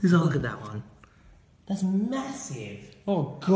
This is a Look at that one. That's massive. Oh god.